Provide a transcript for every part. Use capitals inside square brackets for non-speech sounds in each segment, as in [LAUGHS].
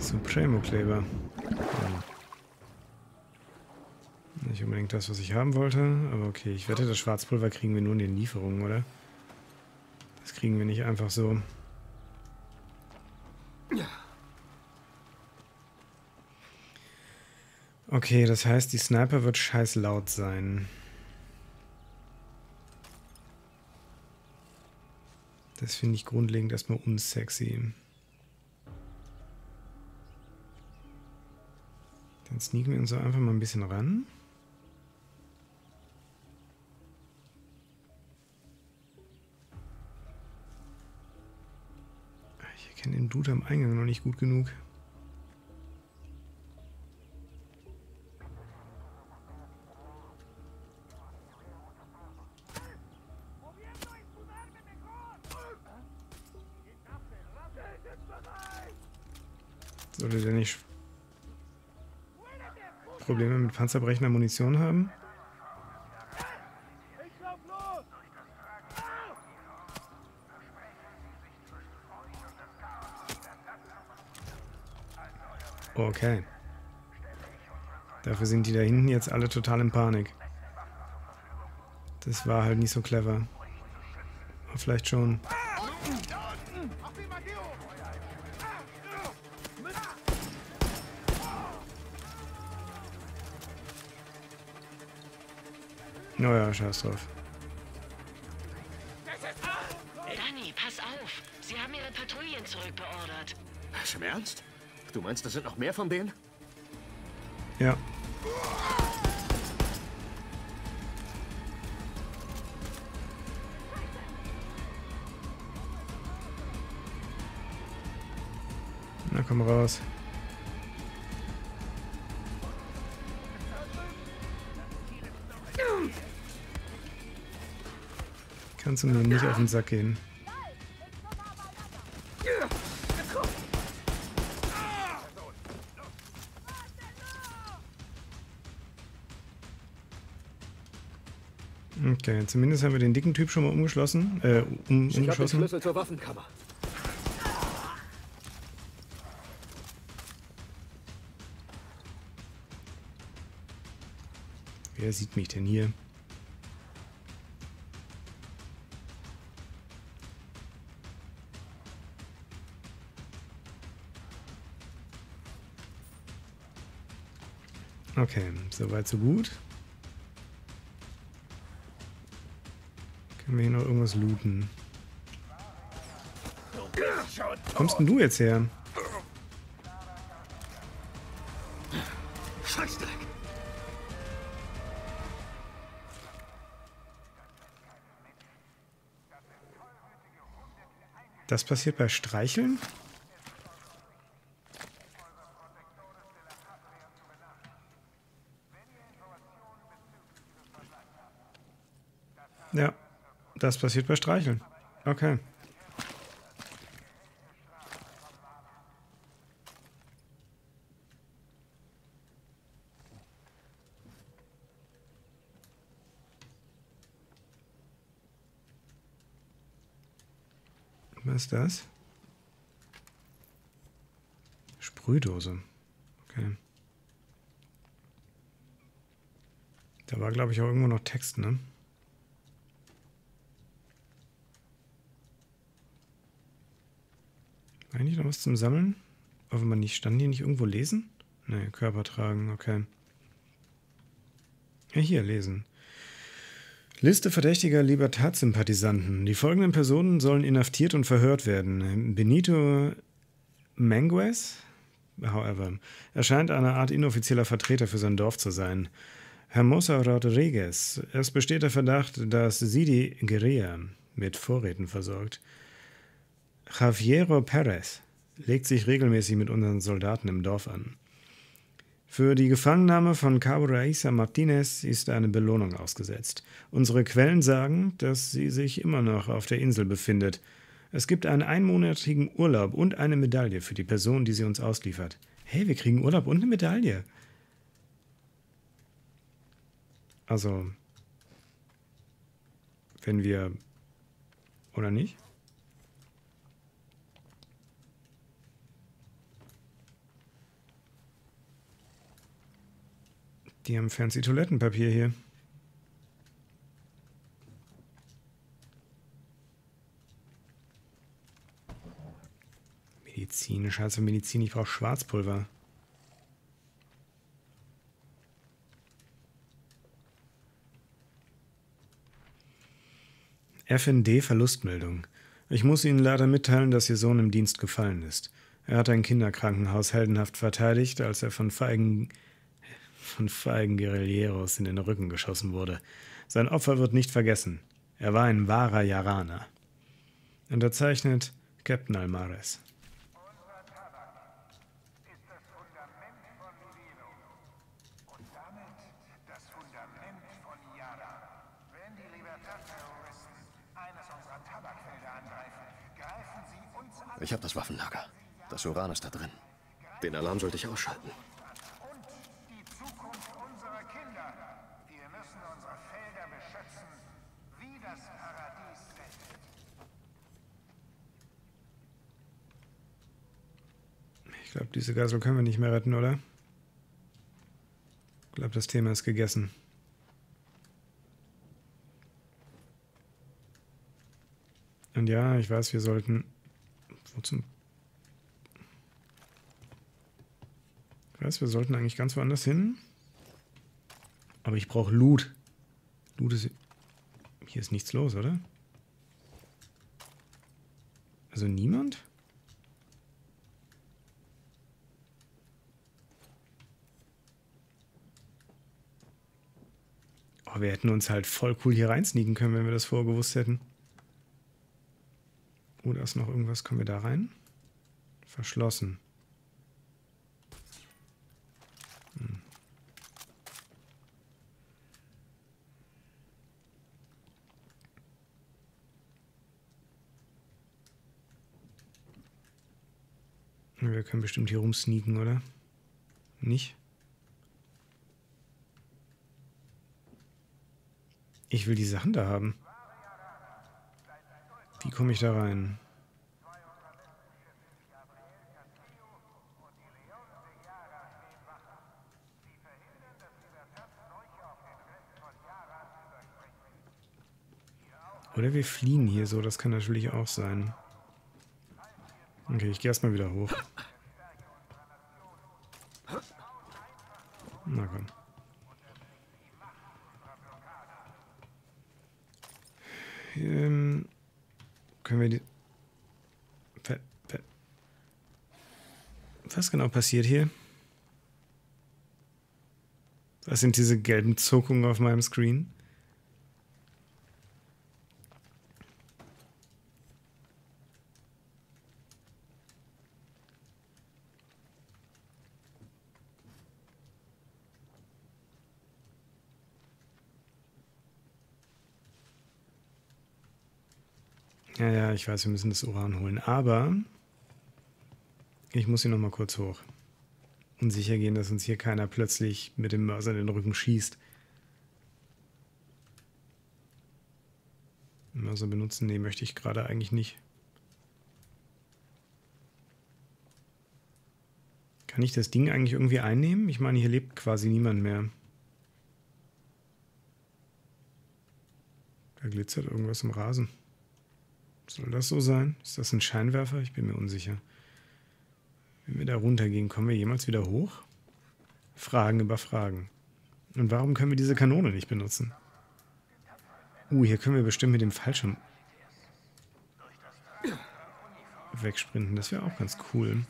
Supremo-Kleber. Nicht unbedingt das, was ich haben wollte, aber okay. Ich wette, das Schwarzpulver kriegen wir nur in den Lieferungen, oder? Das kriegen wir nicht einfach so. Okay, das heißt, die Sniper wird scheiß laut sein. Das finde ich grundlegend erstmal unsexy. Dann sneaken wir uns einfach mal ein bisschen ran. Ich erkenne den Dude am Eingang noch nicht gut genug. Sollte der nicht Probleme mit panzerbrechender Munition haben? Okay. Dafür sind die da hinten jetzt alle total in Panik. Das war halt nicht so clever. Aber vielleicht schon. Naja, scheiß drauf. Danny, pass auf. Sie haben ihre Patrouillen zurückbeordert. Was, im Ernst? Du meinst, da sind noch mehr von denen? Ja. Kannst du mir nicht auf den Sack gehen. Okay, zumindest haben wir den dicken Typ schon mal umgeschlossen. Äh, um, Ich habe den umgeschossen. Schlüssel zur Waffenkammer. Wer sieht mich denn hier? Okay, soweit so gut. Können wir hier noch irgendwas looten? Kommst denn du jetzt her? Scheißdreck! Das passiert bei Streicheln? Ja, das passiert bei Streicheln. Okay. Was ist das? Sprühdose. Okay. Da war, glaube ich, auch irgendwo noch Text, ne? Eigentlich noch was zum Sammeln? Aber man nicht stand hier nicht irgendwo lesen? Ne, Körper tragen, okay. Ja, hier lesen. Liste verdächtiger Libertatssympathisanten. Die folgenden Personen sollen inhaftiert und verhört werden. Benito Manguez, however, erscheint eine Art inoffizieller Vertreter für sein Dorf zu sein. Hermosa Rodriguez. Es besteht der Verdacht, dass sie die Guerilla mit Vorräten versorgt. Javiero Perez legt sich regelmäßig mit unseren Soldaten im Dorf an. Für die Gefangennahme von Cabo Raisa Martinez ist eine Belohnung ausgesetzt. Unsere Quellen sagen, dass sie sich immer noch auf der Insel befindet. Es gibt einen einmonatigen Urlaub und eine Medaille für die Person, die sie uns ausliefert. Hey, wir kriegen Urlaub und eine Medaille. Also, wenn wir... Oder nicht? Die haben fancy Toilettenpapier hier. Medizin, scheiße Medizin, ich brauche Schwarzpulver. FND Verlustmeldung. Ich muss Ihnen leider mitteilen, dass Ihr Sohn im Dienst gefallen ist. Er hat ein Kinderkrankenhaus heldenhaft verteidigt, als er von feigen, von feigen Guerilleros in den Rücken geschossen wurde. Sein Opfer wird nicht vergessen. Er war ein wahrer Jaraner. Unterzeichnet Captain Almares. Ich habe das Waffenlager. Das Uran ist da drin. Den Alarm sollte ich ausschalten. Und die Zukunft unserer Kinder. Wir müssen unsere Felder beschützen, wie das Paradies selbst. Ich glaube, diese Geisel können wir nicht mehr retten, oder? Ich glaube, das Thema ist gegessen. Und ja, ich weiß, wir sollten wo zum. Ich weiß, wir sollten eigentlich ganz woanders hin. Aber ich brauche Loot. Loot ist. Hier ist nichts los, oder? Also niemand? Oh, wir hätten uns halt voll cool hier reinsneaken können, wenn wir das vorher gewusst hätten. Oder ist noch irgendwas? Kommen wir da rein? Verschlossen. Hm. Wir können bestimmt hier rumsneaken, oder? Nicht? Ich will die Sachen da haben. Wie komme ich da rein? Oder wir fliehen hier so, das kann natürlich auch sein. Okay, ich gehe erstmal wieder hoch. Na komm. Ähm, können wir die... Was genau passiert hier? Was sind diese gelben Zuckungen auf meinem Screen? Ja, ja, ich weiß, wir müssen das Uran holen. Aber ich muss hier nochmal kurz hoch. Und sicher gehen, dass uns hier keiner plötzlich mit dem Mörser in den Rücken schießt. Mörser benutzen? Nee, möchte ich gerade eigentlich nicht. Kann ich das Ding eigentlich irgendwie einnehmen? Ich meine, hier lebt quasi niemand mehr. Da glitzert irgendwas im Rasen. Soll das so sein? Ist das ein Scheinwerfer? Ich bin mir unsicher. Wenn wir da runtergehen, kommen wir jemals wieder hoch? Fragen über Fragen. Und warum können wir diese Kanone nicht benutzen? Uh, hier können wir bestimmt mit dem Fallschirm wegsprinten. Das wäre auch ganz cool.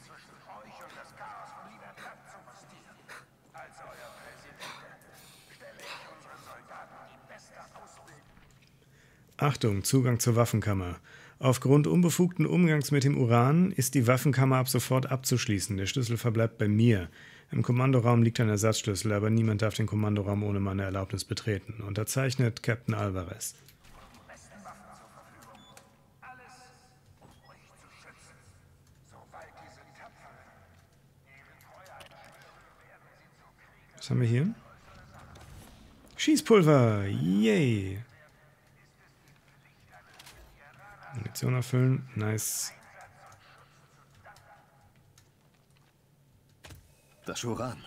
Achtung, Zugang zur Waffenkammer. Aufgrund unbefugten Umgangs mit dem Uran ist die Waffenkammer ab sofort abzuschließen. Der Schlüssel verbleibt bei mir. Im Kommandoraum liegt ein Ersatzschlüssel, aber niemand darf den Kommandoraum ohne meine Erlaubnis betreten. Unterzeichnet Captain Alvarez. Was haben wir hier? Schießpulver! Yay! Munition erfüllen. Nice. Das Uran.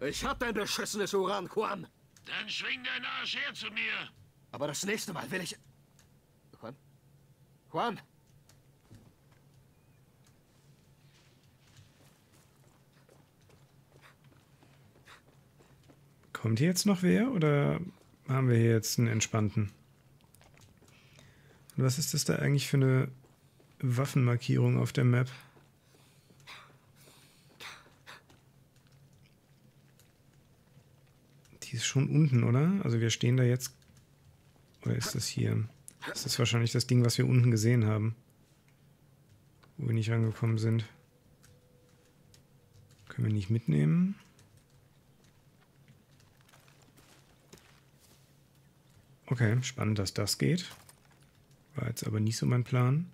Ich hab dein beschissenes Uran, Juan. Dann schwing deinen Arsch her zu mir. Aber das nächste Mal will ich... Juan? Juan? Kommt hier jetzt noch wer oder haben wir hier jetzt einen entspannten? Was ist das da eigentlich für eine Waffenmarkierung auf der Map? Die ist schon unten, oder? Also wir stehen da jetzt. Oder ist das hier? Das ist wahrscheinlich das Ding, was wir unten gesehen haben. Wo wir nicht rangekommen sind. Können wir nicht mitnehmen. Okay, spannend, dass das geht. War jetzt aber nicht so mein Plan.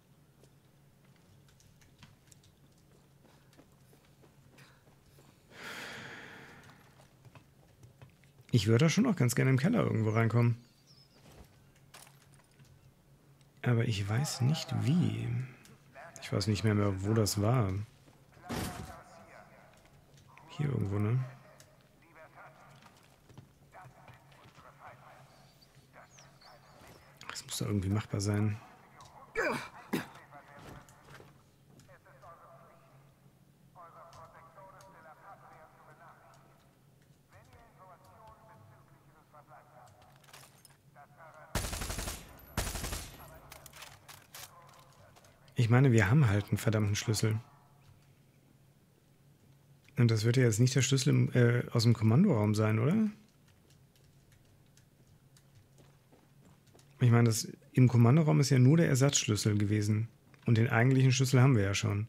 Ich würde da schon auch ganz gerne im Keller irgendwo reinkommen. Aber ich weiß nicht wie. Ich weiß nicht mehr, mehr wo das war. Hier irgendwo, ne? Da irgendwie machbar sein. Ich meine, wir haben halt einen verdammten Schlüssel. Und das wird ja jetzt nicht der Schlüssel im, äh, aus dem Kommandoraum sein, oder? Ich meine, das im Kommandoraum ist ja nur der Ersatzschlüssel gewesen. Und den eigentlichen Schlüssel haben wir ja schon.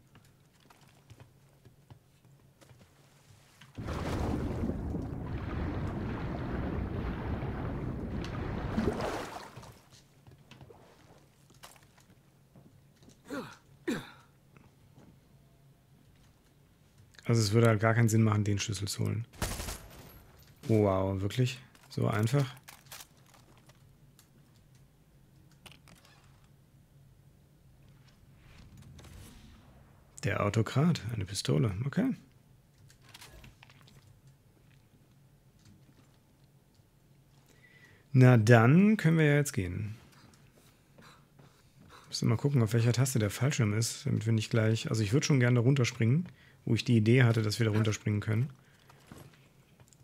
Also es würde halt gar keinen Sinn machen, den Schlüssel zu holen. Oh, wow, wirklich? So einfach? Der Autokrat, eine Pistole, okay. Na dann können wir ja jetzt gehen. Müssen mal gucken, auf welcher Taste der Fallschirm ist, damit wir nicht gleich... Also ich würde schon gerne runterspringen, wo ich die Idee hatte, dass wir da runterspringen können.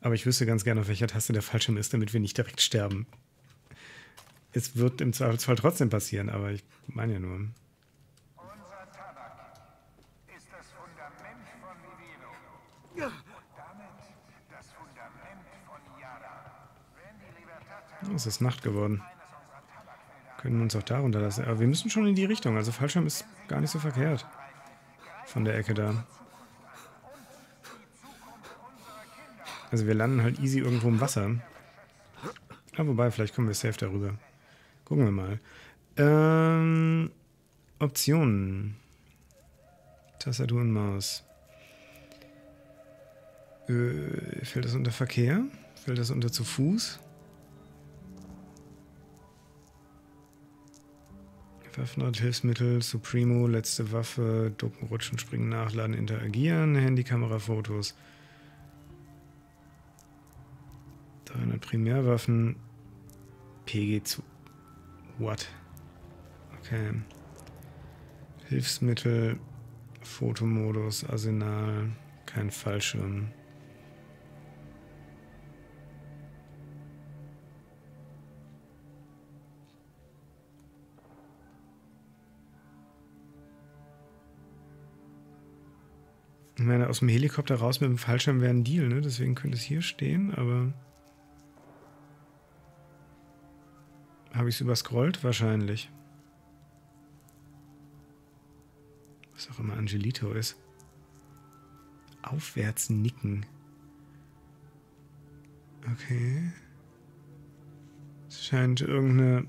Aber ich wüsste ganz gerne, auf welcher Taste der Fallschirm ist, damit wir nicht direkt sterben. Es wird im Zweifelsfall trotzdem passieren, aber ich meine ja nur. Unser Tabak ist das Fundament von Vivedo. Und damit das Fundament von Yara. Wenn die Libertad Oh, es ist Nacht geworden. Können uns auch da runterlassen. Aber wir müssen schon in die Richtung. Also Fallschirm ist gar nicht so verkehrt. Von der Ecke da. Also wir landen halt easy irgendwo im Wasser. Ah, wobei, vielleicht kommen wir safe darüber. Gucken wir mal. Ähm, Optionen. Tastatur und Maus. Äh, fällt das unter Verkehr? Fällt das unter zu Fuß? Waffenart, Hilfsmittel, Supremo, letzte Waffe, Ducken, Rutschen, Springen, Nachladen, Interagieren, Handykamera, Fotos. 300 Primärwaffen, PG zu. What? Okay. Hilfsmittel, Fotomodus, Arsenal, kein Fallschirm. Ich meine, aus dem Helikopter raus mit dem Fallschirm wäre ein Deal, ne? Deswegen könnte es hier stehen, aber. Habe ich es überscrollt? Wahrscheinlich. Was auch immer Angelito ist. Aufwärts nicken. Okay. Es scheint irgendeine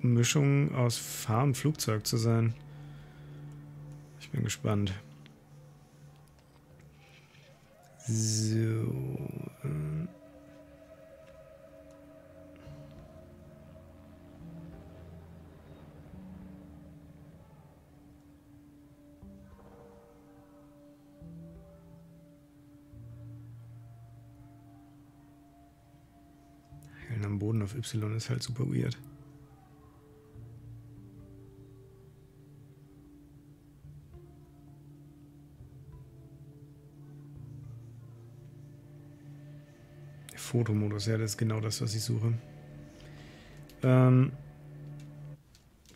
Mischung aus Fahr- und Flugzeug zu sein. Ich bin gespannt. So. Ähm. Heilen am Boden auf Y ist halt super weird. Fotomodus, ja, das ist genau das, was ich suche. Ähm,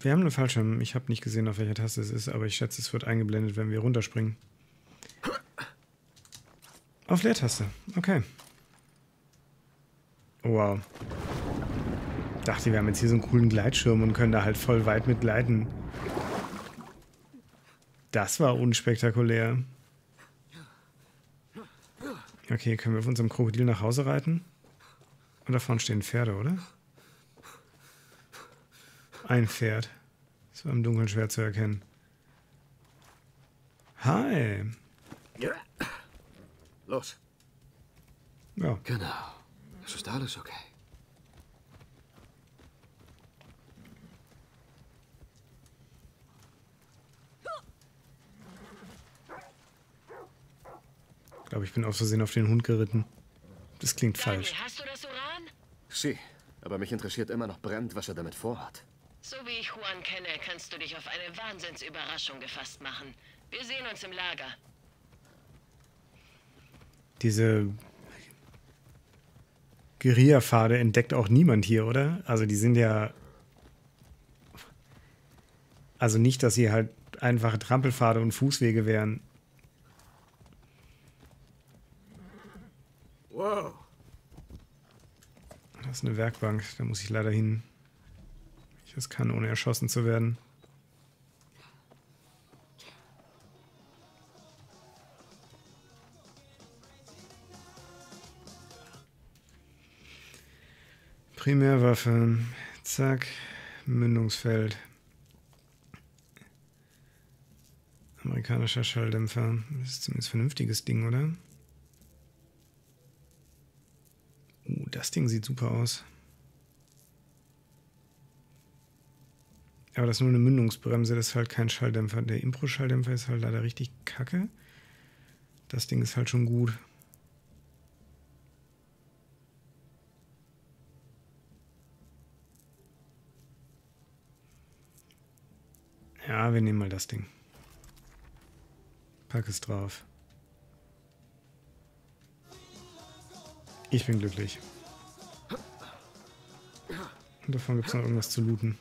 wir haben eine Fallschirm. Ich habe nicht gesehen, auf welcher Taste es ist, aber ich schätze, es wird eingeblendet, wenn wir runterspringen. Auf Leertaste. Okay. Oh, wow. Dachte, wir haben jetzt hier so einen coolen Gleitschirm und können da halt voll weit mit gleiten. Das war unspektakulär. Okay, können wir auf unserem Krokodil nach Hause reiten? Und da vorne stehen Pferde, oder? Ein Pferd. Das war im Dunkeln schwer zu erkennen. Hi. Ja. Los. Ja, Genau. Es ist alles okay. Glaube, ich bin aus Versehen auf den Hund geritten. Das klingt Daniel, falsch. hast du das Uran? Sie. Aber mich interessiert immer noch brennend, was er damit vorhat. So wie ich Juan kenne, kannst du dich auf eine Wahnsinnsüberraschung gefasst machen. Wir sehen uns im Lager. Diese Guerilla-Pfade entdeckt auch niemand hier, oder? Also die sind ja... Also nicht, dass sie halt einfache Trampelpfade und Fußwege wären. Wow. Das ist eine Werkbank, da muss ich leider hin. Ich das kann, ohne erschossen zu werden. Primärwaffe. Zack. Mündungsfeld. Amerikanischer Schalldämpfer. Das ist zumindest ein vernünftiges Ding, oder? Uh, das Ding sieht super aus. Aber das ist nur eine Mündungsbremse, das ist halt kein Schalldämpfer. Der Impro-Schalldämpfer ist halt leider richtig kacke. Das Ding ist halt schon gut. Ja, wir nehmen mal das Ding. Pack es drauf. Ich bin glücklich. Und davon gibt es noch irgendwas zu looten.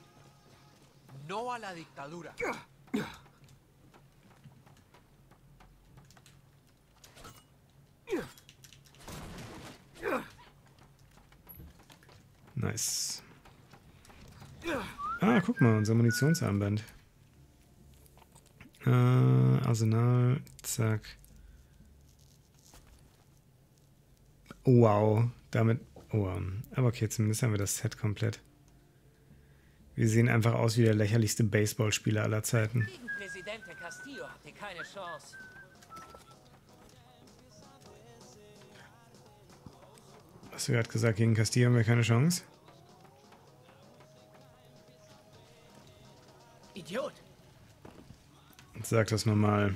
No a la dictadura. Nice. Ah, guck mal, unser Munitionsarmband. Äh, Arsenal, zack. Wow, damit. Oh, aber okay, zumindest haben wir das Set komplett. Wir sehen einfach aus wie der lächerlichste Baseballspieler aller Zeiten. Gegen Presidente Castillo hatte keine Chance. Hast du gerade gesagt, gegen Castillo haben wir keine Chance? Idiot. Sag das nochmal.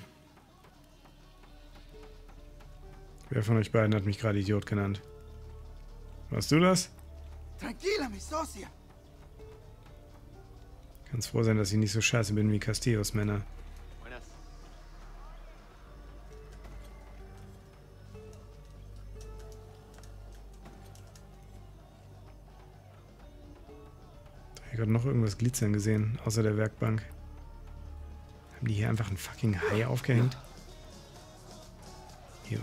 Wer von euch beiden hat mich gerade Idiot genannt? Warst du das? Tranquila, mi socia. Kannst froh sein, dass ich nicht so scheiße bin wie Castillos Männer. Ich gerade noch irgendwas glitzern gesehen, außer der Werkbank. Haben die hier einfach einen fucking Hai aufgehängt? Jo.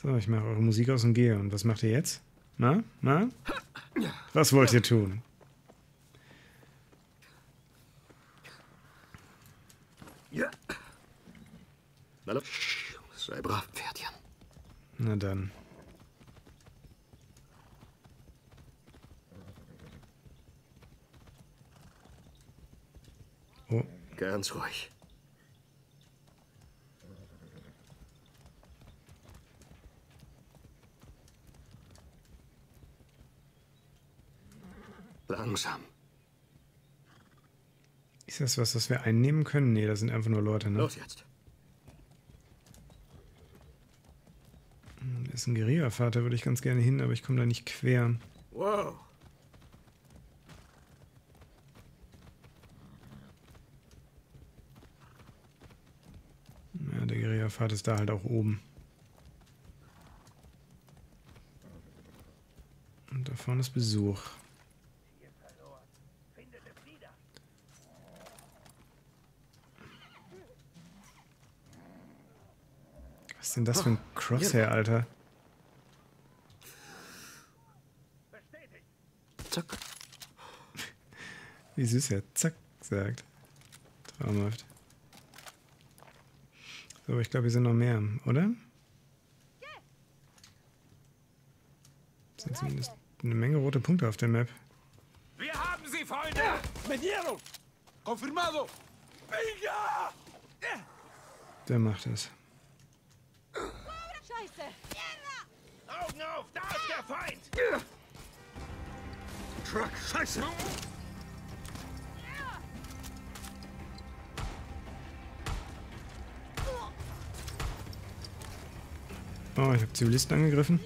So, ich mache eure Musik aus und gehe. Und was macht ihr jetzt? Na? Na? Was wollt ihr tun? Ja. Sei brav, Pferdchen. Na dann. Oh, Ganz ruhig. Langsam. Ist das was, was wir einnehmen können? Nee, das sind einfach nur Leute, ne? Los jetzt. Das ist ein Guerilla-Fahrt, würde ich ganz gerne hin, aber ich komme da nicht quer. Wow. Ja, der Guerilla-Fahrt ist da halt auch oben. Und da vorne ist Besuch. Denn das für ein Crosshair, Alter? Zack. Wie süß er zack sagt. Traumhaft. So, ich glaube, hier sind noch mehr, oder? Es sind zumindest eine Menge rote Punkte auf der Map. Wir haben sie, Freunde! ¡Confirmado! Der macht es. Scheiße! Augen auf, da ist der Feind! Truck, scheiße. Oh, ich habe Zivilisten angegriffen.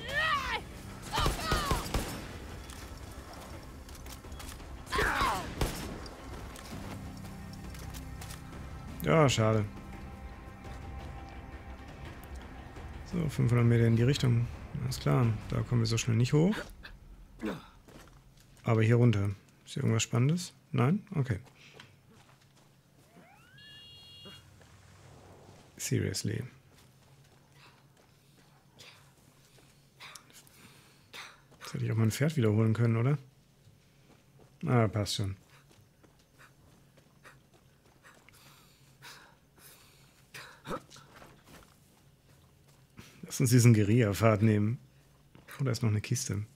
Ja, schade. So, 500 Meter in die Richtung. Alles klar, da kommen wir so schnell nicht hoch. Aber hier runter. Ist hier irgendwas Spannendes? Nein? Okay. Seriously. Jetzt hätte ich auch mein Pferd wiederholen können, oder? Ah, passt schon. Lass uns diesen Guerilla-Pfad nehmen. Oh, da ist noch eine Kiste.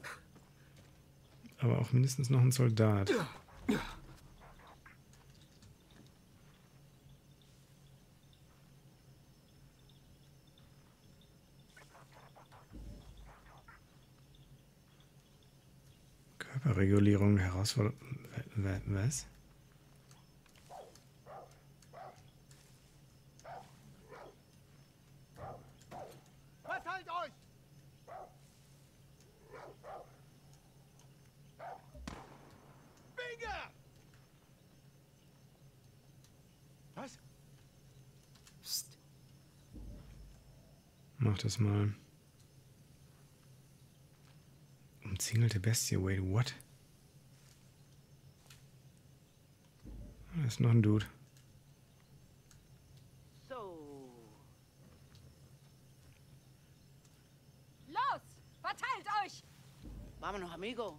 Aber auch mindestens noch ein Soldat. Körperregulierung, Herausforderung. Wa- Was? ¡Verteilt euch! ¡Venga! Was? Mach das mal. Umzingelte Bestie. Wait, what? Da ist noch ein Dude. Los! Verteilt euch! Vámonos, amigo.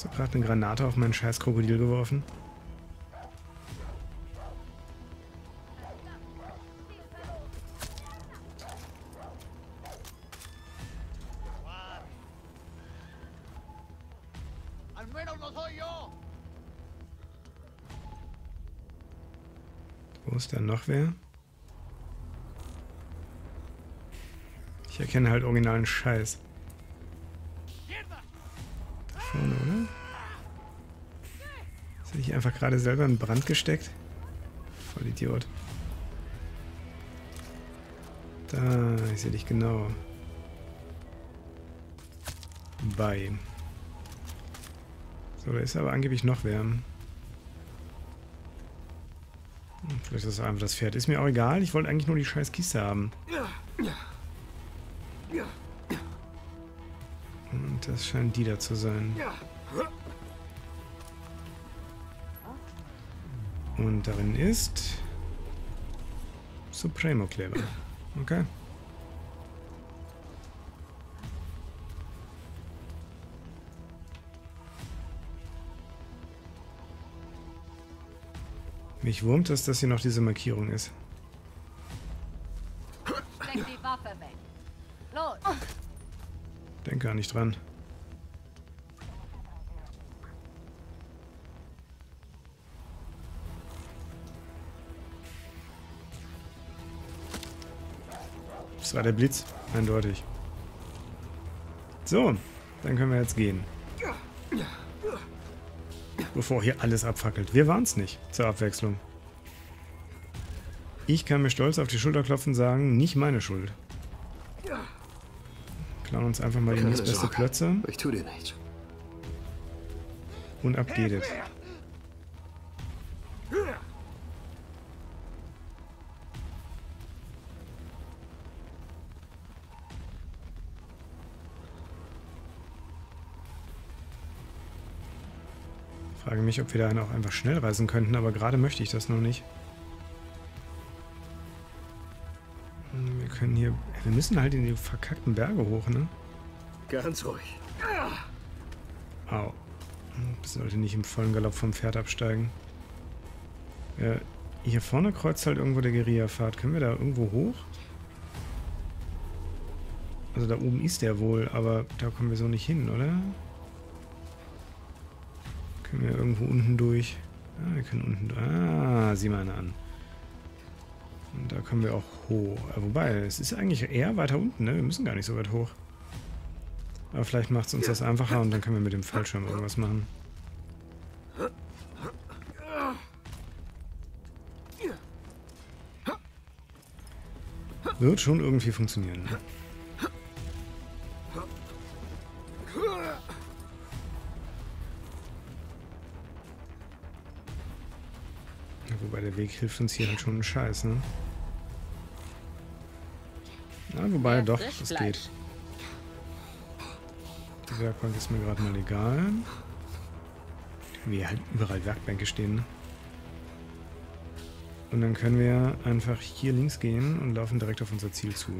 Hast du gerade eine Granate auf meinen scheiß Krokodil geworfen? Wo ist denn noch wer? Ich erkenne halt originalen Scheiß. Vorne, oder? Jetzt hätte ich einfach gerade selber in Brand gesteckt. Voll Idiot. Da, ich sehe dich genau. Bei. So, da ist aber angeblich noch wer. Hm, Vielleicht ist das einfach das Pferd. Ist mir auch egal. Ich wollte eigentlich nur die scheiß Kiste haben. Und das scheint die da zu sein. Und darin ist Supremo Kleber. Okay. Mich wurmt es, dass hier noch diese Markierung ist. Steck die Waffe weg. Los! Denk gar nicht dran. Das war der Blitz, eindeutig. So, dann können wir jetzt gehen. Bevor hier alles abfackelt. Wir waren es nicht, zur Abwechslung. Ich kann mir stolz auf die Schulter klopfen und sagen, nicht meine Schuld. Klauen uns einfach mal die nächstbeste. Plötze Ich tu dir nichts. und ab geht es. Mich, ob wir da auch einfach schnell reisen könnten, aber gerade möchte ich das noch nicht. Wir können hier... Wir müssen halt in die verkackten Berge hoch, ne? Ganz ruhig. Au. Hm, Sollte nicht im vollen Galopp vom Pferd absteigen. Ja, hier vorne kreuzt halt irgendwo der Guerilla-Pfad. Können wir da irgendwo hoch? Also da oben ist der wohl, aber da kommen wir so nicht hin, oder? Können wir irgendwo unten durch? Ah, wir können unten... Ah, sieh mal eine an. Und da kommen wir auch hoch. Ah, wobei, es ist eigentlich eher weiter unten, ne? Wir müssen gar nicht so weit hoch. Aber vielleicht macht es uns das einfacher und dann können wir mit dem Fallschirm irgendwas machen. Wird schon irgendwie funktionieren. Ne? Der Weg hilft uns hier halt schon einen Scheiß, ne? Ja, wobei doch, es geht. Die Werkbank ist mir gerade mal egal. Wie halt überall Werkbänke stehen. ne? Und dann können wir einfach hier links gehen und laufen direkt auf unser Ziel zu.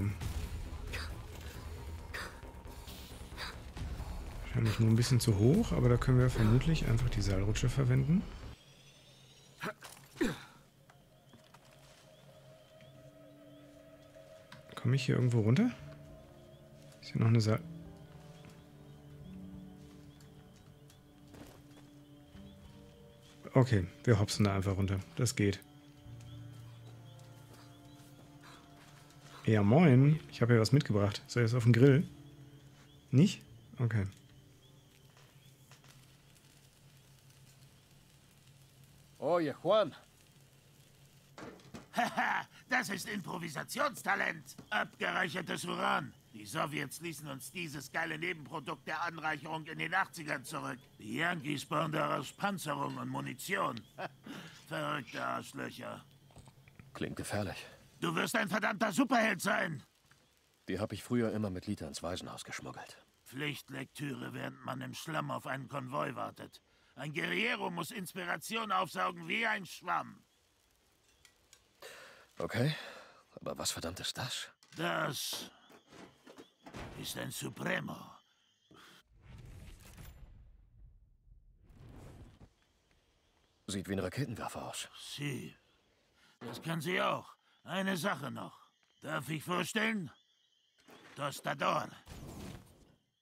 Wahrscheinlich nur ein bisschen zu hoch, aber da können wir vermutlich einfach die Seilrutsche verwenden. Komme ich hier irgendwo runter? Ist hier noch eine Seil... Okay, wir hopsen da einfach runter. Das geht. Ja, moin. Ich habe hier was mitgebracht. Soll ich das auf den Grill? Nicht? Okay. Oye, Juan, [LAUGHS] Haha, das ist Improvisationstalent. Abgereichertes Uran. Die Sowjets ließen uns dieses geile Nebenprodukt der Anreicherung in den 80ern zurück. Die Yankees bauen daraus Panzerung und Munition. [LAUGHS] Verrückte Arschlöcher. Klingt gefährlich. Du wirst ein verdammter Superheld sein. Die habe ich früher immer mit Lita ins Waisenhaus geschmuggelt. Pflichtlektüre, während man im Schlamm auf einen Konvoi wartet. Ein Guerriero muss Inspiration aufsaugen wie ein Schwamm. Okay, aber was verdammt ist das? Das ist ein Supremo. Sieht wie ein Raketenwerfer aus. Sie. Das kann sie auch. Eine Sache noch. Darf ich vorstellen? Tostador.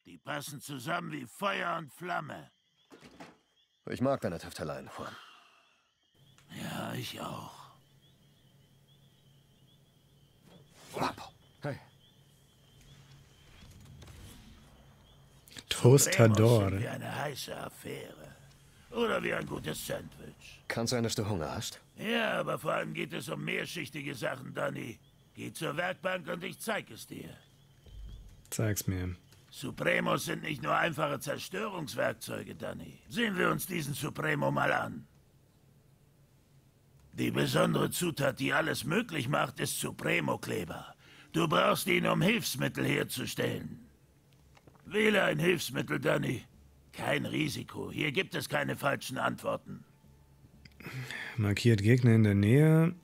Die passen zusammen wie Feuer und Flamme. Ich mag deine Tüfteleien, Juan. Ja, ich auch. Hey, Tostador. Wie eine heiße Affäre. Oder wie ein gutes Sandwich. kann sein, dass du Hunger hast? Ja, aber vor allem geht es um mehrschichtige Sachen, Danny. Geh zur Werkbank und ich zeig es dir. Zeig's mir. Supremos sind nicht nur einfache Zerstörungswerkzeuge, Danny. Sehen wir uns diesen Supremo mal an. Die besondere Zutat, die alles möglich macht, ist Supremo-Kleber. Du brauchst ihn, um Hilfsmittel herzustellen. Wähle ein Hilfsmittel, Danny. Kein Risiko. Hier gibt es keine falschen Antworten. Markiert Gegner in der Nähe.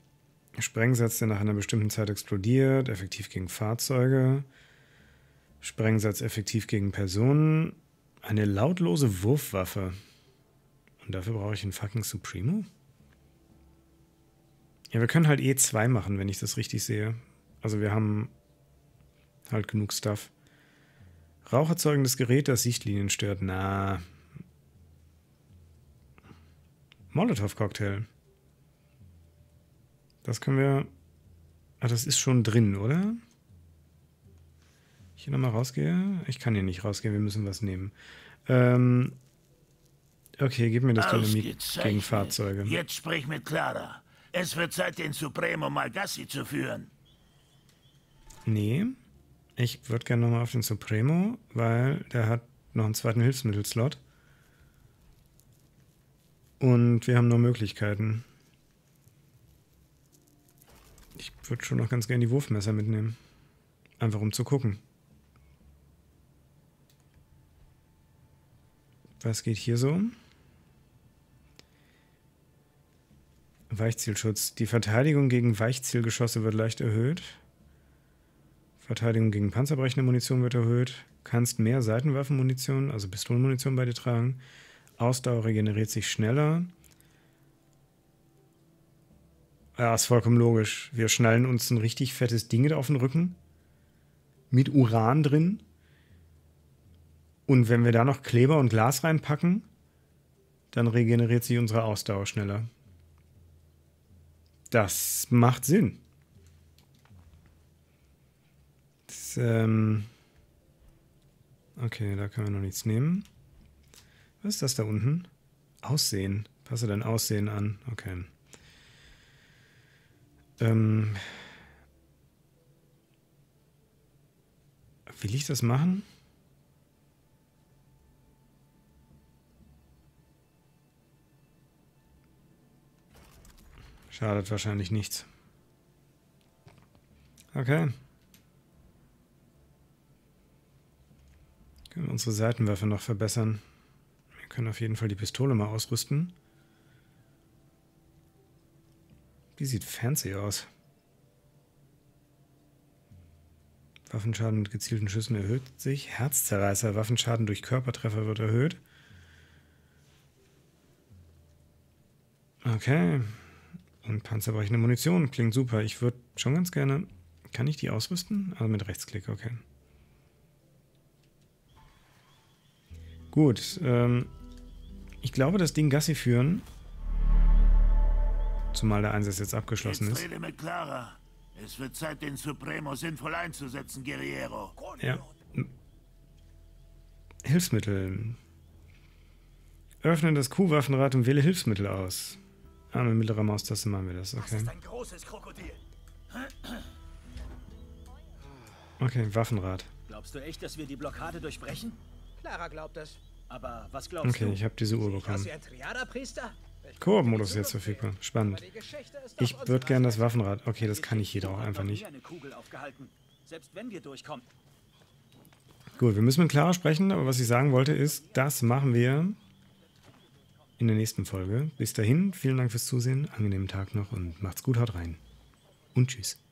Sprengsatz, der nach einer bestimmten Zeit explodiert. Effektiv gegen Fahrzeuge. Sprengsatz effektiv gegen Personen. Eine lautlose Wurfwaffe. Und dafür brauche ich einen fucking Supremo? Ja, wir können halt eh zwei machen, wenn ich das richtig sehe. Also wir haben halt genug Stuff. Raucherzeugendes Gerät, das Sichtlinien stört. Na. Molotow-Cocktail. Das können wir. Ah, das ist schon drin, oder? Ich hier nochmal rausgehe? Ich kann hier nicht rausgehen, wir müssen was nehmen. Ähm, okay, gib mir das Dynamit gegen Fahrzeuge. Jetzt sprich mit Clara. Es wird Zeit, den Supremo mal Gassi zu führen. Nee, ich würde gerne nochmal auf den Supremo, weil der hat noch einen zweiten Hilfsmittelslot. Und wir haben noch Möglichkeiten. Ich würde schon noch ganz gerne die Wurfmesser mitnehmen. Einfach um zu gucken. Was geht hier so? Weichzielschutz. Die Verteidigung gegen Weichzielgeschosse wird leicht erhöht. Verteidigung gegen panzerbrechende Munition wird erhöht. Kannst mehr Seitenwaffenmunition, also Pistolenmunition bei dir tragen. Ausdauer regeneriert sich schneller. Ja, ist vollkommen logisch. Wir schnallen uns ein richtig fettes Ding auf den Rücken. Mit Uran drin. Und wenn wir da noch Kleber und Glas reinpacken, dann regeneriert sich unsere Ausdauer schneller. Das macht Sinn. Das, ähm okay, da können wir noch nichts nehmen. Was ist das da unten? Aussehen. Passe dein Aussehen an. Okay. Ähm Will ich das machen? Schadet wahrscheinlich nichts. Okay. Können wir unsere Seitenwaffe noch verbessern. Wir können auf jeden Fall die Pistole mal ausrüsten. Die sieht fancy aus. Waffenschaden mit gezielten Schüssen erhöht sich. Herzzerreißer. Waffenschaden durch Körpertreffer wird erhöht. Okay. Und panzerbrechende Munition. Klingt super. Ich würde schon ganz gerne. Kann ich die ausrüsten? Also mit Rechtsklick, okay. Gut. Ähm, ich glaube, das Ding Gassi führen. Zumal der Einsatz jetzt abgeschlossen Jetzt ist. rede mit Clara. Es wird Zeit, den Supremo sinnvoll einzusetzen, Guerriero. Ja. Hilfsmittel. Öffne das Q-Waffenrad und wähle Hilfsmittel aus. Ah, mit mittlerer Maustaste machen wir das, okay. ein großes Krokodil. Okay, Waffenrad. Glaubst du echt, dass wir die Blockade durchbrechen? Clara glaubt es. Aber was glaubst Okay, du? ich habe diese Uhr bekommen. Koop-Modus ist jetzt verfügbar. Spannend. Ist Ich würde gerne das. Waffenrad. Okay, das kann ich jedoch hat einfach nicht. eine Kugel aufgehalten. Selbst wenn wir durchkommen. Gut, wir müssen mit Clara sprechen, aber was ich sagen wollte ist, das machen wir in der nächsten Folge. Bis dahin, vielen Dank fürs Zusehen, angenehmen Tag noch und macht's gut, haut rein. Und tschüss.